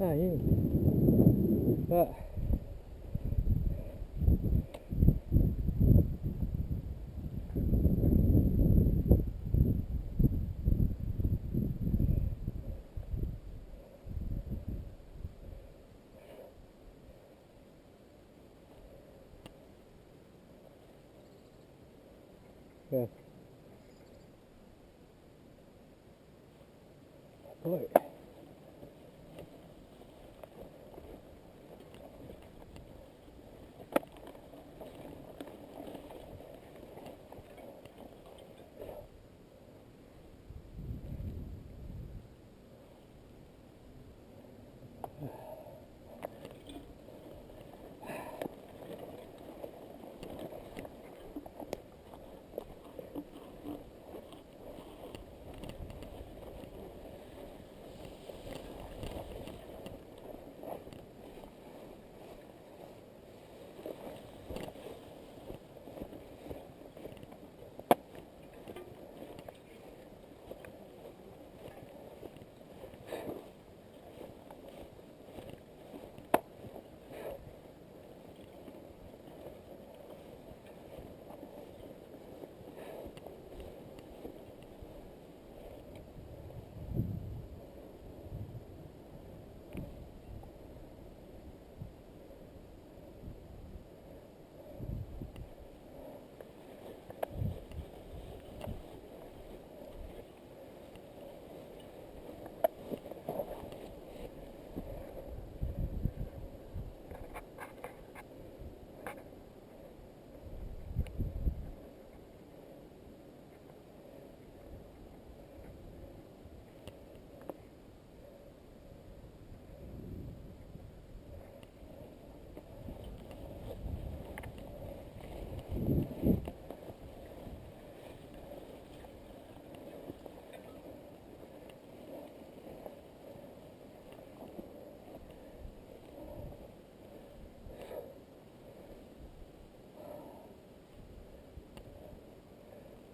Aí. Ah. Good. Boy.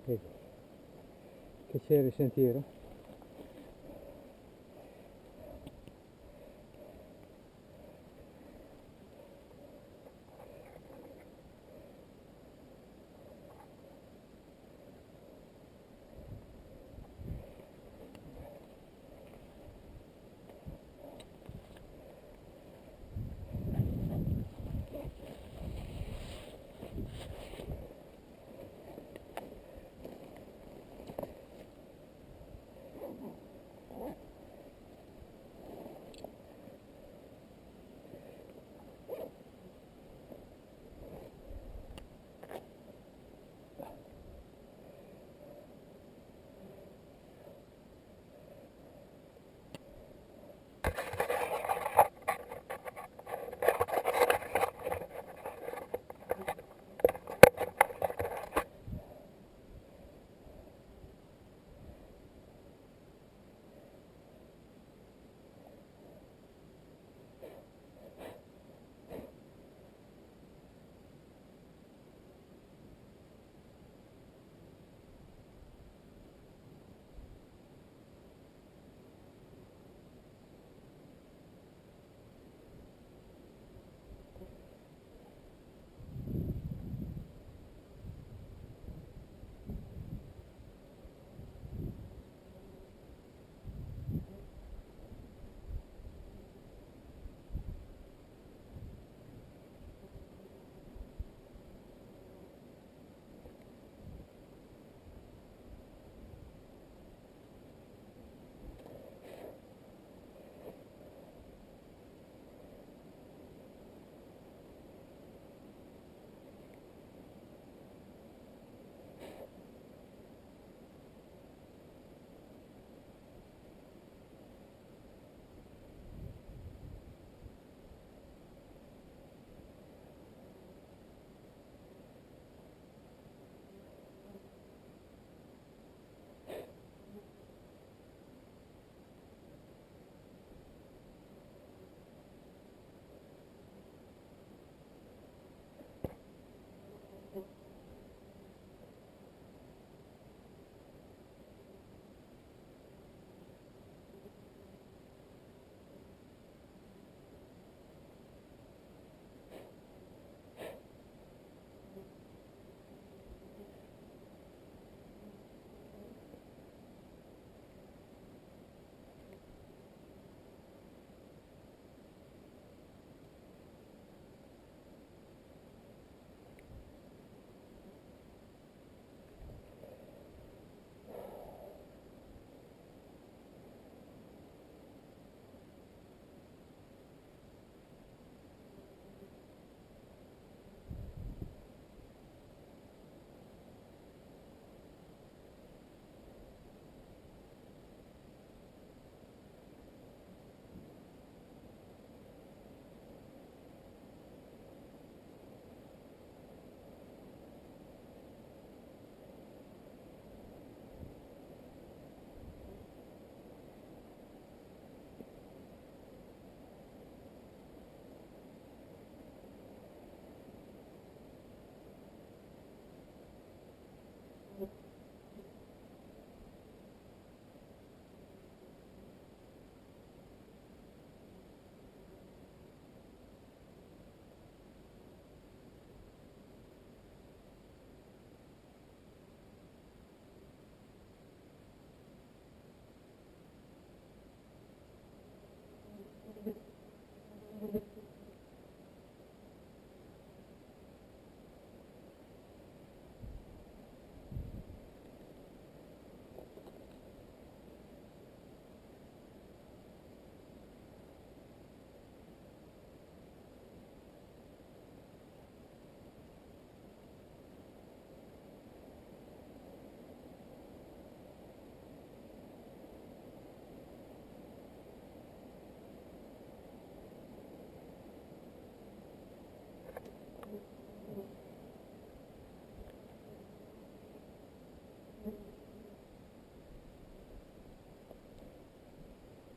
Che c'è il sentiero?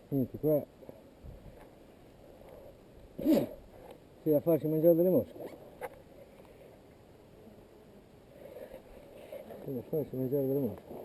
Niente, qua c'è da farci mangiare delle mosche. C'è da farci mangiare delle mosche.